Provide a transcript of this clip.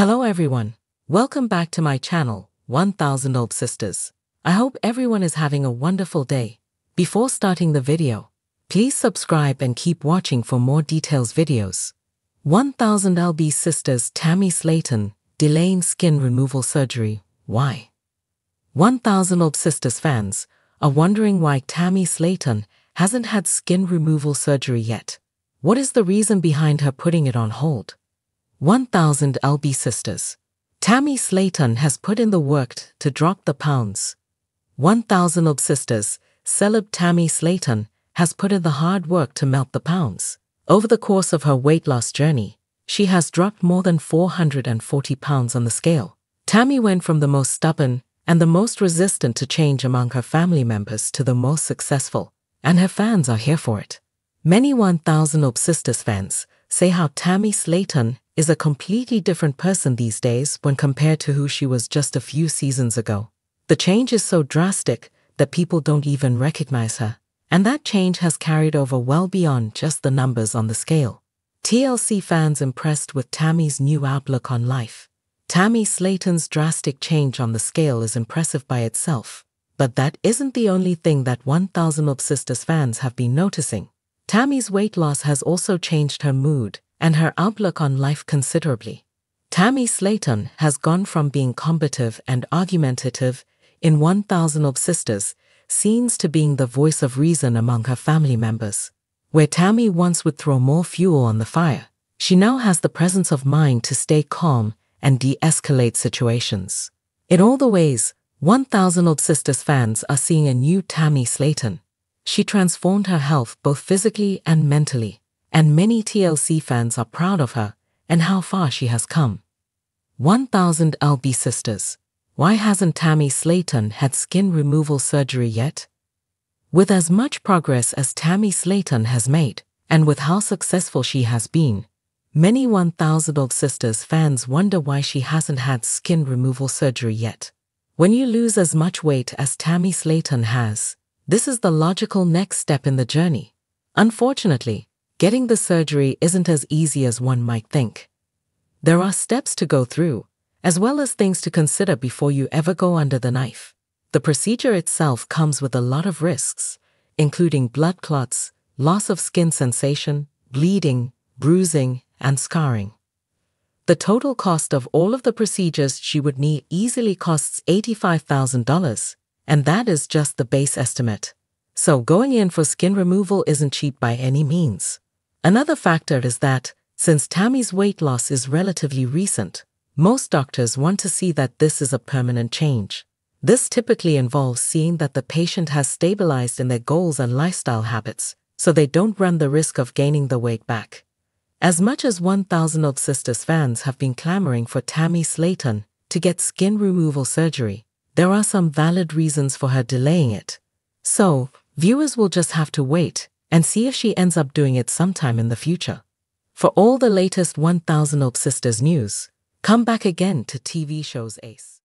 Hello everyone. Welcome back to my channel, 1000 Old Sisters. I hope everyone is having a wonderful day. Before starting the video, please subscribe and keep watching for more details videos. 1000 LB Sisters Tammy Slaton, delaying skin removal surgery. Why? 1000 Old Sisters fans are wondering why Tammy Slaton hasn't had skin removal surgery yet. What is the reason behind her putting it on hold? 1000 LB Sisters. Tammy Slaton has put in the work to drop the pounds. 1000 LB Sisters, celeb Tammy Slaton has put in the hard work to melt the pounds. Over the course of her weight loss journey, she has dropped more than 440 pounds on the scale. Tammy went from the most stubborn and the most resistant to change among her family members to the most successful, and her fans are here for it. Many 1000 LB Sisters fans say how Tammy Slaton is a completely different person these days when compared to who she was just a few seasons ago. The change is so drastic that people don't even recognize her, and that change has carried over well beyond just the numbers on the scale. TLC fans impressed with Tammy's new outlook on life. Tammy Slaton's drastic change on the scale is impressive by itself, but that isn't the only thing that 1000 LB Sisters fans have been noticing. Tammy's weight loss has also changed her mood and her outlook on life considerably. Tammy Slaton has gone from being combative and argumentative in 1000 LB Sisters scenes to being the voice of reason among her family members. Where Tammy once would throw more fuel on the fire, she now has the presence of mind to stay calm and de-escalate situations. In all the ways, 1000 LB Sisters fans are seeing a new Tammy Slaton. She transformed her health both physically and mentally, and many TLC fans are proud of her and how far she has come. 1000 LB Sisters. Why hasn't Tammy Slaton had skin removal surgery yet? With as much progress as Tammy Slaton has made, and with how successful she has been, many 1000 LB Sisters fans wonder why she hasn't had skin removal surgery yet. When you lose as much weight as Tammy Slaton has, this is the logical next step in the journey. Unfortunately, getting the surgery isn't as easy as one might think. There are steps to go through, as well as things to consider before you ever go under the knife. The procedure itself comes with a lot of risks, including blood clots, loss of skin sensation, bleeding, bruising, and scarring. The total cost of all of the procedures she would need easily costs $85,000, and that is just the base estimate. So going in for skin removal isn't cheap by any means. Another factor is that, since Tammy's weight loss is relatively recent, most doctors want to see that this is a permanent change. This typically involves seeing that the patient has stabilized in their goals and lifestyle habits, so they don't run the risk of gaining the weight back. As much as 1000 LB Sisters fans have been clamoring for Tammy Slaton to get skin removal surgery, there are some valid reasons for her delaying it. So, viewers will just have to wait and see if she ends up doing it sometime in the future. For all the latest 1000 LB Sisters news, come back again to TV shows Ace.